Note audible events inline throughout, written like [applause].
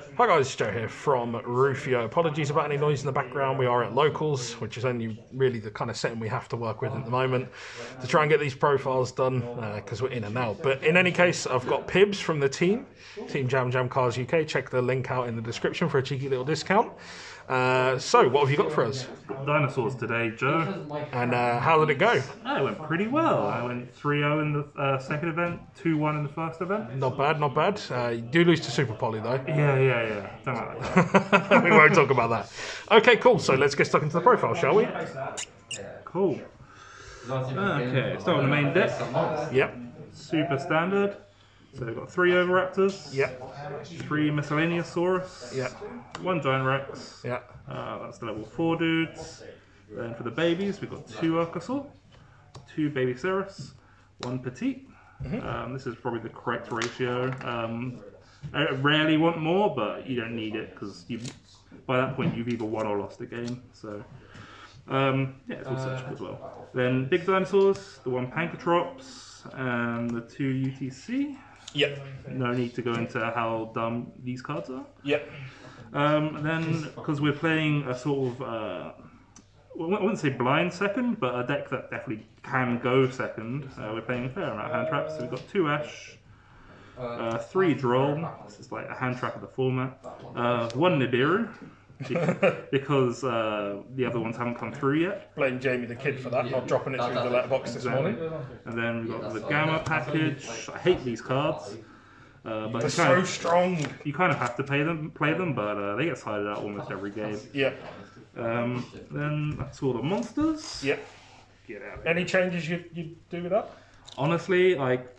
Hi guys, Joe here from Ru-Fi-Oh. Apologies about any noise in the background. We are at Locals, which is only really the kind of setting we have to work with at the moment to try and get these profiles done because we're in and out. But in any case, I've got Pibs from the team, Team Jam Jam Cards UK. Check the link out in the description for a cheeky little discount. Uh, so, what have you got for us? dinosaurs today, Joe. And uh, how did it go? Oh, it went pretty well. I went 3 0 in the uh, second event, 2 1 in the first event. Not bad, not bad. Uh, you do lose to Super Poly though. Yeah, yeah, yeah. Don't like that. [laughs] we won't talk about that. Okay, cool. So let's get stuck into the profile, shall we? Cool. Okay, start with the main deck. Yep. Super standard. So we've got three Oviraptors, Yep. three Miscellaneousaurus, Yep. one Giant Rex. Yep. Uh, that's the level 4 dudes. Then for the babies, we've got two Archosaur, two Baby Cerus, one Petite. Um, this is probably the correct ratio. Um, I rarely want more, but you don't need it because you by that point you've either won or lost the game. So um, yeah, it's all searchable as well. Then big dinosaurs, the one Pankratops and the two UTC. Yep. No need to go into how dumb these cards are. Yep. Um, and then, because we're playing a sort of, uh, well, I wouldn't say blind second, but a deck that definitely can go second, uh, we're playing a fair amount of hand traps. So we've got two Ash, uh, three Droll, this is like a hand trap of the format, uh, one Nibiru, be- [laughs] because uh, the other ones haven't come through yet. Blame Jamie the kid for that, not dropping it through the letterbox this morning. And then we've got the Gamma package. I hate these cards. Uh, but They're you kind, so of, strong. you kind of have to play them, play them, but uh, they get sided out almost every game. Yeah. Um, then that's all the monsters. Yeah. Get out. Any changes you you do with that? Honestly, like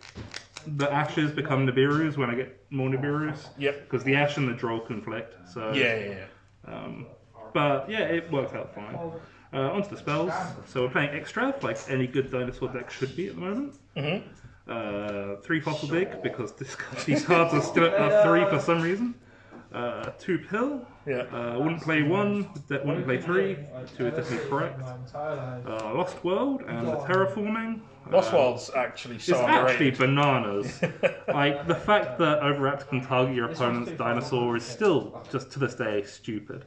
the ashes become Nibirus when I get more Nibirus Yep. because the ash and the droll conflict. So Yeah, yeah, yeah. Um, but yeah, it works out fine. Uh, onto the spells. So we're playing extra, like any good dinosaur deck should be at the moment. Mhm. Uh, three fossil dig because this, these cards are still at uh, three for some reason. Uh, two pill. Yeah. Uh, wouldn't play one. That wouldn't play three. Two is definitely correct. Uh, Lost World and the terraforming. Lost Uh, World's actually so it's actually underrated. bananas. [laughs] like the fact that Overact can target your opponent's dinosaur is still just to this day stupid.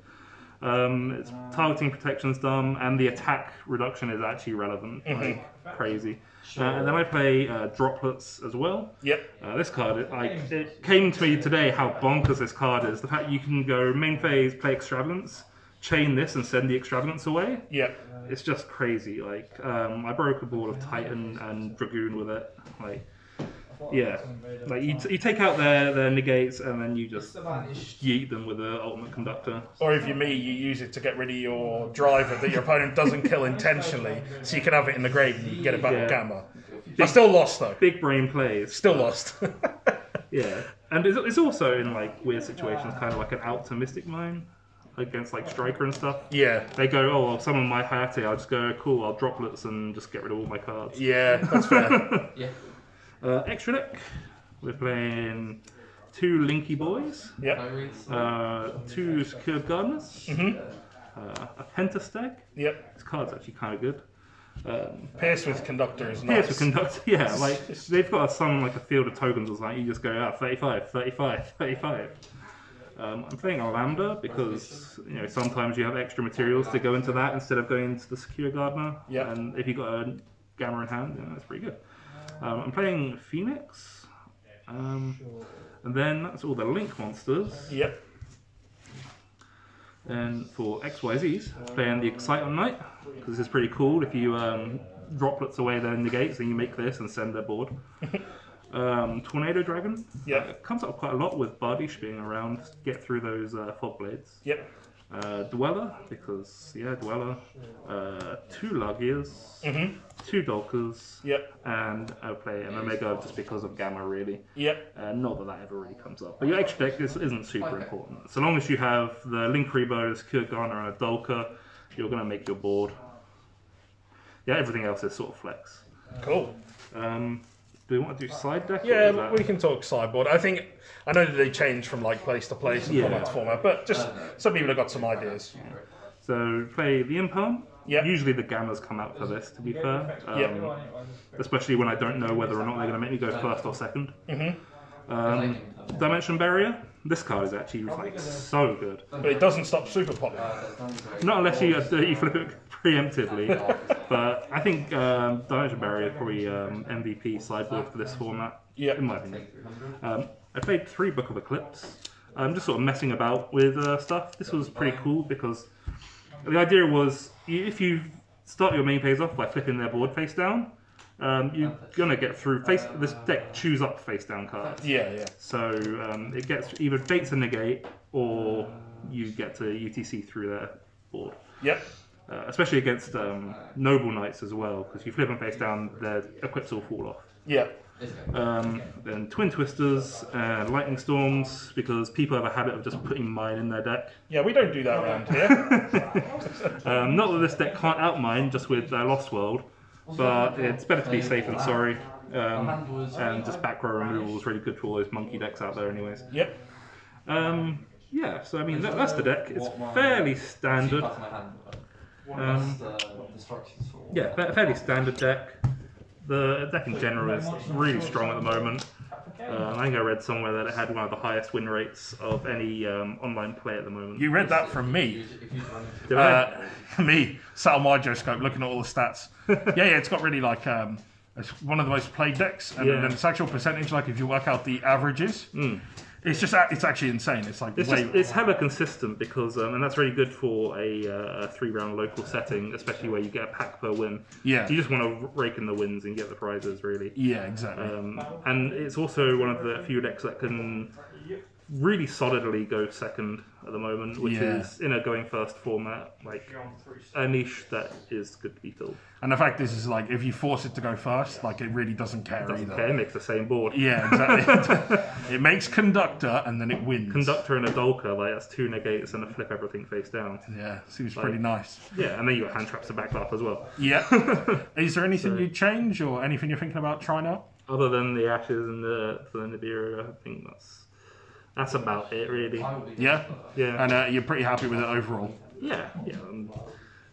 Um, its targeting protection's dumb, and the attack reduction is actually relevant. Like crazy. Uh, and then I play uh, droplets as well. Yep. Uh, this card, I, it came to me today how bonkers this card is. The fact you can go main phase, play extravagance, chain this, and send the extravagance away. Yeah. It's just crazy. Like um, I broke a ball of Titan and Dragoon with it. Like yeah, like you, t- you take out their, their negates and then you just yeet them with the ultimate conductor. Or if you're me, you use it to get rid of your driver that your opponent doesn't kill intentionally, so you can have it in the grave and you get it back Yeah. gamma. I still lost though. Big brain plays. Still lost. [laughs] Yeah, and it's, it's also in like weird situations, kind of like an out to Mystic Mine against like Striker and stuff. yeah. They go, oh, well, summon my Hayate. I'll just go, cool. I'll droplets and just get rid of all my cards. Yeah, that's fair. [laughs] Yeah. Uh, extra deck. We're playing two Linky Boys, yep. uh, two Secure Gardeners, Mhm. uh, a Pentestag. Yep. This card's actually kind of good. Um, Pierce with conductor is yeah, nice. for conduct, [laughs] yeah, like they've got some like a field of tokens or something. You just go out 35, 35, 35. Um, I'm playing a Lambda because you know sometimes you have extra materials to go into that instead of going into the Secure Gardener. Yeah. And if you've got a Gamma in hand, yeah, that's pretty good. Um, I'm playing Phoenix. Um, and then that's all the Link monsters. Yep. And for XYZs, playing the Exciton Knight, because this is pretty cool. If you um, droplets away their negates, then you make this and send their board. [laughs] um, Tornado Dragon. Yeah. Uh, comes up quite a lot with Bardish being around get through those uh, fog blades. Yep. Uh, Dweller, because, yeah, Dweller. Uh, two Laggias, Mhm. two Dolkkas, Yep. and I'll play an Omega just because of Gamma, really. Yep. Uh, not that that ever really comes up. But your extra deck is, isn't super important. So long as you have the Linkuriboh, the Secure Gardener, and a Dolkka, you're going to make your board. Yeah, everything else is sort of flex. Cool. Um, Do we want to do side deck? Yeah, that- we can talk sideboard. I think I know that they change from like place to place and Yeah. format to format, but just some people have got some ideas. So play the imperm. Yeah. Usually the gammas come out for this. To be fair. Um, Yeah. Especially when I don't know whether or not they're going to make me go first or 2nd Mm-hmm. Um, Dimension Barrier. This card is actually like so good. But it doesn't stop super popping. Not unless you uh, [laughs] you flip it preemptively. but I think um, Dimension Barrier is probably um, MVP sideboard for this format. Yeah. In my opinion. Um, I played three Book of Eclipse. I'm just sort of messing about with uh, stuff. This was pretty cool because the idea was if you start your main phase off by flipping their board face down, um, you're gonna get through face. This deck chews up face down cards. Yeah, yeah. So um, it gets either dates a negate or you get to UTC through their board. Yep. Uh, especially against um, noble knights as well, because you flip them face down, their equips will fall off. Yeah. Um, then twin twisters and lightning storms, because people have a habit of just putting mine in their deck. Yeah, we don't do that around here. [laughs] Um, not that this deck can't outmine just with uh, Lost World, but it's better to be safe than sorry. Um, and just back row removal is really good for all those monkey decks out there, anyways. yep. Um, yeah, so I mean that, that's the deck. It's fairly standard. Um, yeah, fairly standard deck. The deck in general is really strong at the moment. Um, I think I read somewhere that it had one of the highest win rates of any um, online play at the moment. You read that from me. Did I? Uh, [laughs] me, sat on my Joescope looking at all the stats. [laughs] yeah, yeah, it's got really like um, it's one of the most played decks, and Yeah. then its actual percentage, like if you work out the averages, it's just it's actually insane. It's like It's way, just it's hella consistent because um, and that's really good for a, uh, a three round local setting, especially where you get a pack per win. Yeah. you just want to rake in the wins and get the prizes really. yeah, exactly. Um, and it's also one of the few decks that can really solidly go second at the moment, which Yeah. is in a going first format, like a niche that is good to be filled. and the fact is, is like if you force it to go first, like it really doesn't care Doesn't either. care, it makes the same board. Yeah, exactly. [laughs] [laughs] it makes conductor and then it wins. Conductor and a Dolkka, like that's two negates and a flip everything face down. Yeah, seems like, pretty nice. Yeah, and then you got hand traps to back up as well. Yeah. [laughs] is there anything you'd change or anything you're thinking about trying out? Other than the ashes and the the Nibiru, I think that's that's about it really. Yeah. Yeah. And uh, you're pretty happy with it overall. Yeah, yeah. um,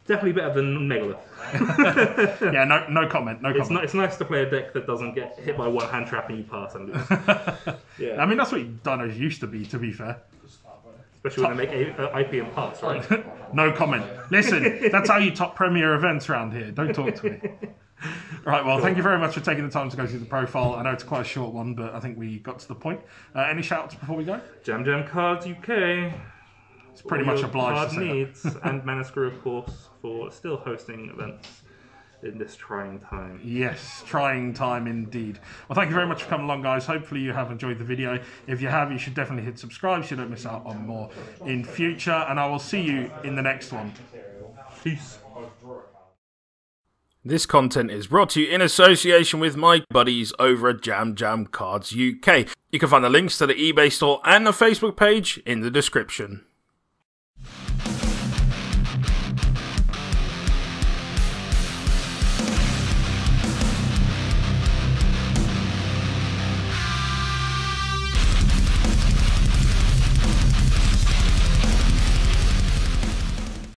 definitely better than Megalith. [laughs] Yeah, no, no comment. No It's, comment. ni- it's nice to play a deck that doesn't get hit by one hand trap and you pass and lose. [laughs] yeah, I mean, that's what Dinos used to be. To be fair. especially when they make a, uh, IP and pass, right? [laughs] No comment. Listen, that's how you top premier events around here. Don't talk to me. [laughs] Right, well, thank you very much for taking the time to go through the profile. I know it's quite a short one, but I think we got to the point. Uh, any shout-outs before we go? Jam Jam Cards UK. It's pretty much obliged card to say that. needs [laughs] and Manuscrew, of course, for still hosting events in this trying time. Yes, trying time indeed. Well, thank you very much for coming along, guys. Hopefully, you have enjoyed the video. If you have, you should definitely hit subscribe so you don't miss out on more in future. And I will see you in the next one. Peace. This content is brought to you in association with my buddies over at Jam Jam Cards UK. You can find the links to the eBay store and the Facebook page in the description.